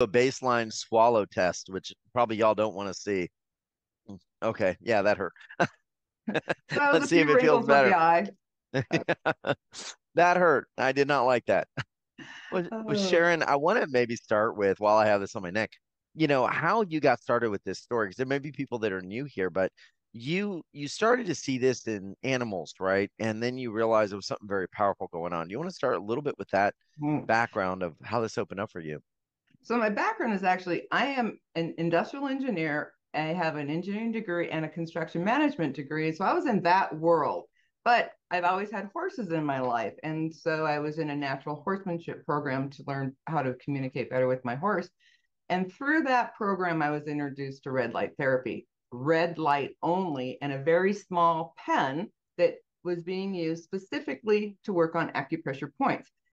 a baseline swallow test, which probably y'all don't want to see. Okay, yeah, that hurt. Let's see if it feels better. that hurt. I did not like that. Was oh. Sharon, I want to maybe start with while I have this on my neck, you know, how you got started with this story. Because there may be people that are new here, but you you started to see this in animals, right? And then you realized there was something very powerful going on. You want to start a little bit with that mm. background of how this opened up for you? So my background is actually I am an industrial engineer. I have an engineering degree and a construction management degree. So I was in that world. But I've always had horses in my life. And so I was in a natural horsemanship program to learn how to communicate better with my horse. And through that program, I was introduced to red light therapy, red light only, and a very small pen that was being used specifically to work on acupressure points.